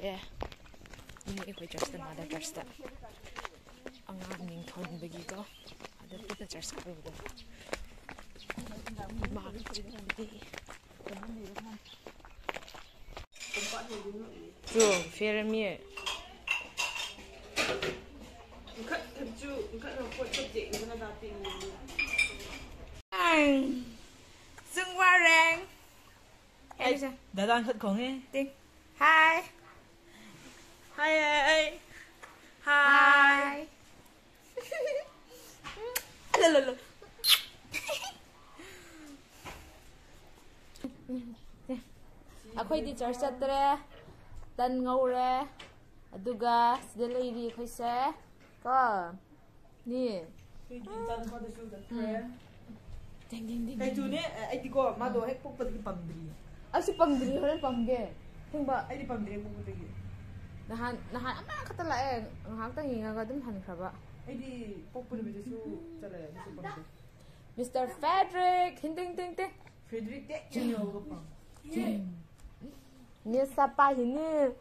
ke ini ikut church dan ada church dan angan ning thon bagi ko ada pita church kalau tu mak jadi tu fair mi Angkat kerja, angkat rokok subjek, angkat tapi. Ang, sung warang. Hey, dah dah angkat kong eh. Ting, hi. Hi ơi Hi Lơ lơ lơ ꯑꯩꯈꯣꯏꯗꯤ ꯆꯔꯆ ꯆꯠꯇ꯭ꯔꯦ ꯇꯟ ꯉꯧꯔꯦ ꯑꯗꯨꯒ ꯁꯤꯗ ꯂꯩꯔꯤ ꯑꯩꯈꯣꯏꯁꯦ ꯀꯣ ꯅꯤ Chân qua tôi xuống được ꯗꯤꯡ ꯗꯤꯡ ꯗꯤꯡ Cái chú nè, ai đi qua mà đồ hết bốc bật cái bầm đi ꯑꯩꯁꯨ ꯄꯪꯗ꯭ꯔꯤ ꯍꯣꯔꯦꯟ ꯄꯪꯒꯦ ꯊꯦꯡꯕ Ai đi bầm nahan nahan apa nak kata lah eh nahan tu ingat kata nahan kerba ini popular betul tu cara Mr. Frederick, ting ting ting. Frederick, ting ting ting. Ting. Ni siapa ini?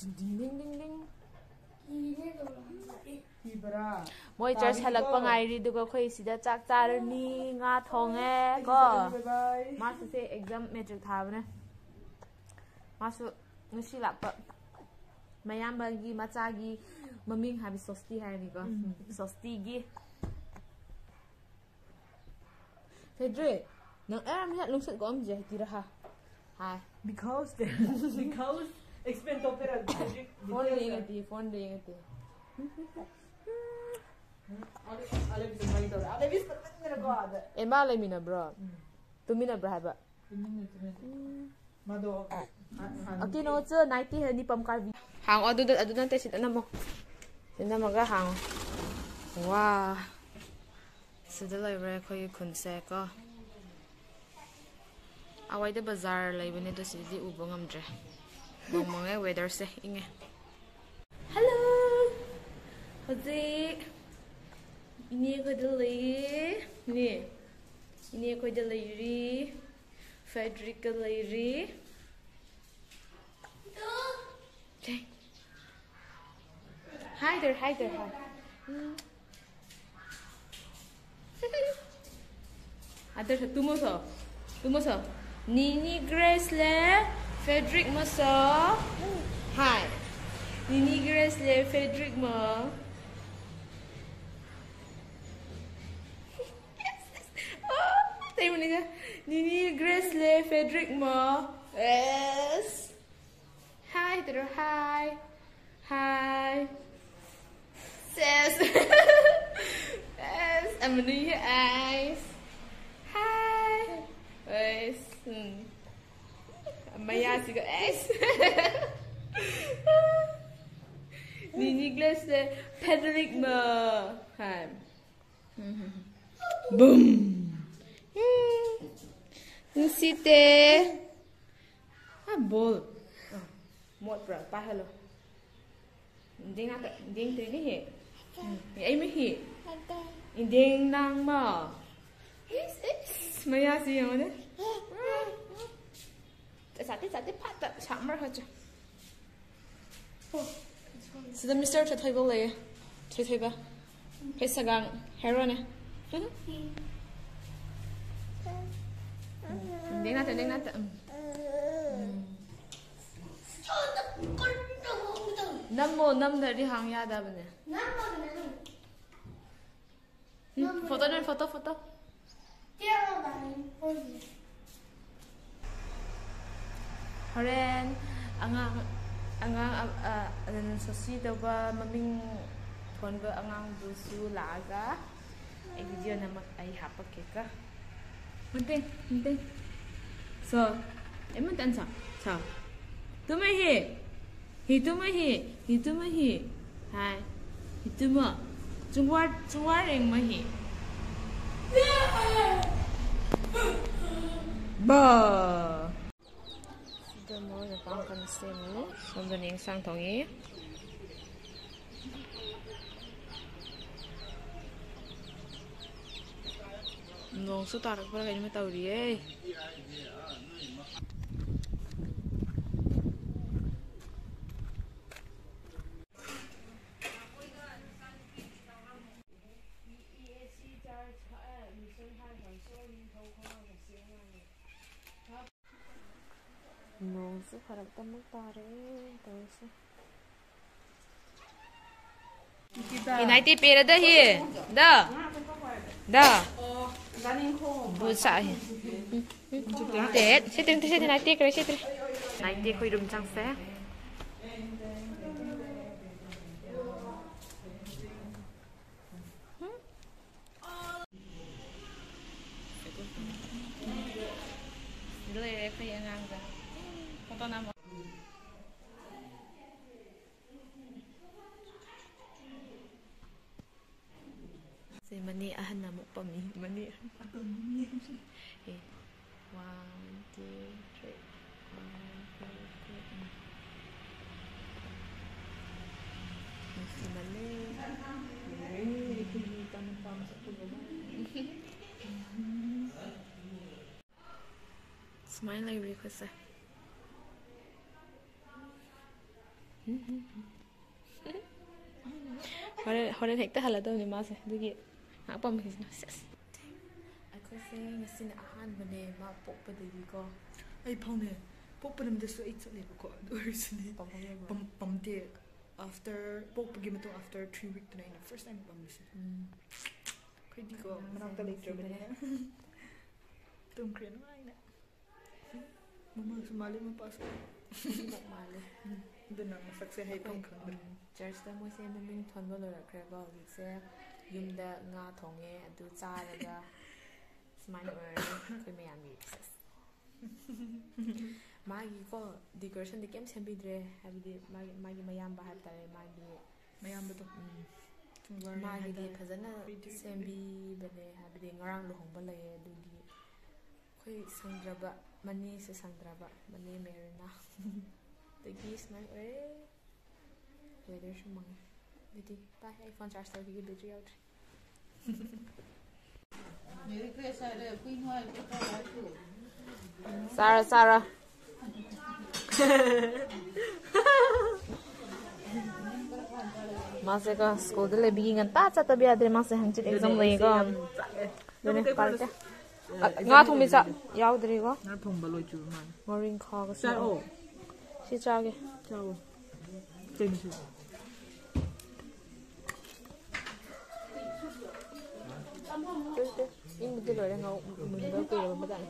Ding ding ding ding. Ibra. ꯃꯣꯏ ꯆꯔꯆ ꯍꯜꯂꯛꯄ ꯉꯥꯏꯔꯤ ꯑꯗꯨꯒ ꯑꯩꯈꯣꯏ ꯁꯤꯗ ꯆꯥꯛ ꯆꯥꯔꯅꯤ ꯉꯥ ꯊꯣꯡꯉꯦ ꯀꯣ Bye bye ꯃꯥꯁꯨꯁꯦ ꯑꯦꯛꯖꯥꯝ ꯃꯦꯇ꯭ꯔꯤꯛ ꯊꯥꯕꯅꯦ ꯃꯥꯁꯨ ꯉꯁꯤ ꯂꯥꯛꯄ ꯃꯌꯥꯝꯕꯒꯤ ꯃꯆꯥꯒꯤ ꯃꯃꯤꯡ ꯍꯥꯏꯕ ꯁꯣꯁꯇꯤ ꯍꯥꯏꯔꯅꯤꯀꯣ ꯁꯣꯁꯇꯤꯒꯤ ꯐꯦꯗ꯭ꯔꯦ ꯅꯪ ꯑꯌꯥꯝ ꯍꯦꯛ ꯅꯨꯡꯁꯤꯠ ꯀꯣꯝꯖꯦ ꯇꯤꯔꯍꯥ ꯍꯥꯏ Because there Because And ba lay mina bro. Tu mina bro haba. Mado. Okay no chứ 90 hơn đi pom cái vi. Hàng ở đâu đâu ở đâu nãy xin năm mong. Xin năm mong cái hàng. Wow. Sự đó lại về khơi khun xe có. À vậy đó bazaar lại bên đó xin đi u bông ngâm tre. Mong mong cái weather xe inge. Hello. Hoi. ini aku ada ini, ni. Ini aku ada lagi Frederick Tu, okay hi there hi there hi. Hmm. Ada satu masa satu masa Nini Grace le Frederick masa hi. Nini Grace le Frederick masa Nini Graceley Frederick Moore Yes Hi terus hi. Hi. Yes Yes I'm gonna your eyes. Hi. Yes hmm. Maya juga S. Nini Graceley Frederick Moore Hi. Mm-hmm. Boom. Hmm. Nsite. Ah, bol. Ah, mot bro, pa hello. Ding nak ding te ni he. Ai eh, mi he. Ding nang ba. Maya si yang mana? Ah. Sate sate pat tak chamber haja. Oh. Sida Mr. Chatoy boleh. Chatoy ba. Pesagang hero ne. Hmm. Dia nak dia nak Namo hmm. nam dari hang ya da bne. Namo nam. Foto dan foto foto. Dia mau bangun. Horen, angang angang ah ah sosi tawa maming pon ba angang busu laga. Ay video nama ay hapa kita. Penting penting. So, em muốn tan sao? Sao? Tu mơ hi. Hi tu mơ hi. Hi tu mơ hi. Hai. Hi tu mơ. Trung Hoa Trung Hoa rèn mơ hi. Bờ. Giờ mới là con cần xem nữa. Xong rồi nhìn sang thằng ấy. Nong sutar, kepala kayaknya tahu dia. para que estamos entonces. Y no hay tipira de. Da. Da. Busa. Si te si te si te entiendes, si te entiendes, si te entiendes, si te entiendes, si te entiendes, si te Say mani ahan na mo pa mi. Mani ahan. Okay. One, two, three. One, two, three. Mm. Mas mali. Smile like request. Horen horen hekta halado ni mas. Dugi. Apa mungkin ses. ꯑꯩꯈꯣꯏꯁꯦ ꯉꯁꯤꯅ ꯑꯍꯥꯟꯕꯅꯦ ꯃꯥ ꯄꯣꯛꯄꯗꯒꯤꯀꯣ ꯑꯩ ꯐꯥꯎꯅꯦ ꯄꯣꯛꯄ ꯅꯨꯃꯤꯠꯇꯁꯨ ꯑꯩ ꯆꯠꯂꯦꯕꯀꯣ ꯑꯗꯨ ꯑꯣꯏꯔꯁꯨꯅꯦ ꯄꯝꯍꯧꯔꯕ꯭ꯔꯣ ꯄꯝ ꯄꯝꯗꯦ ꯑꯥꯐꯇꯔ ꯄꯣꯛꯄꯒꯤ ꯃꯇꯨꯡ ꯑꯥꯐꯇꯔ ꯊ꯭ꯔꯤ ꯋꯤꯛꯇꯨꯅ ꯑꯩꯅ ꯐꯥꯔꯁ ꯇꯥꯏꯝ ꯄꯝꯃꯤꯁꯦ ꯑꯩꯈꯣꯏꯗꯤꯀꯣ ꯃꯅꯥꯛꯇ ꯂꯩꯇ꯭ꯔꯕꯅꯤꯅ ꯇꯨꯝꯈ꯭ꯔꯦ ꯅꯨꯡꯉꯥꯏꯅ ꯃꯃꯥꯁꯨ ꯃꯥꯜꯂꯤ ꯃꯄꯥꯁꯨ ꯃꯥꯜꯂꯦ 드나 마삭세 하이픈 컨드 저스다 모세 멤밍 톤로라 크레바 리세 윰다 nga thongye adu cha la ga smile or kime yang gi ma gi ko decoration de kem sem bi dre habi de ma ma gi mayam ba hat tare ma gi mayam ba to ma gi de phajana sem bi bane habi de ngarang lo hong ba la ye du gi khoi sangraba mani se sangraba mani merina the geese man way wait there's some money Vidi, bye, I found our story, you did out. Sarah, Sarah. Masih ke sekolah dulu bikin kan tak satu biar dari masih hancur exam lagi kan. Jadi paling tak. Ngah thong bisa, yau dari kan. Ngah thong baloi cuma. Morin kau. Sarah xin chào kìa. Chào. Tình chị. Nhưng mà cái lưỡi đang ngầu. Mình đâu kìa mà bạn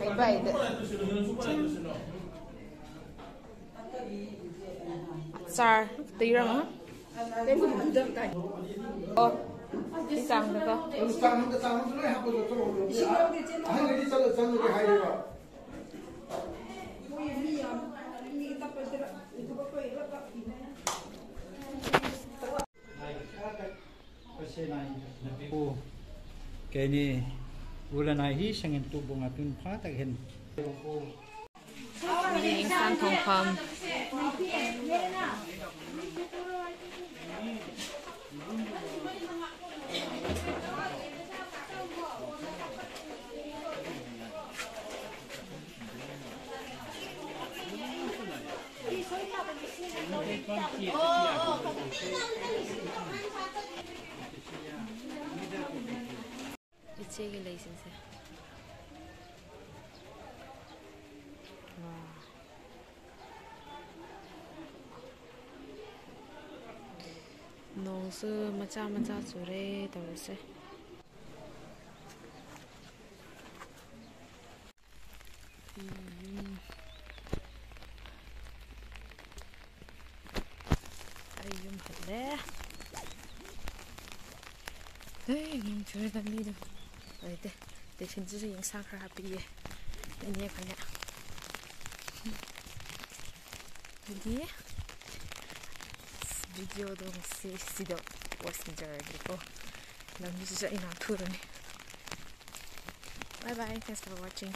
cái vậy đấy. Sao? Tí ra mà. Đến một mình đâm tay ô đi sang được không? Đi sang được sang. Được rồi sang được sang được rồi Kini bulan ahi na hi sang ang tubo nga tun pa ha, taghen. Thank you. 일찍이 레이센스 농수 마차 마차 조래 돌세 对，对，甚至是已经上课还毕业，那你也快点。Где? Bye bye, thanks for watching.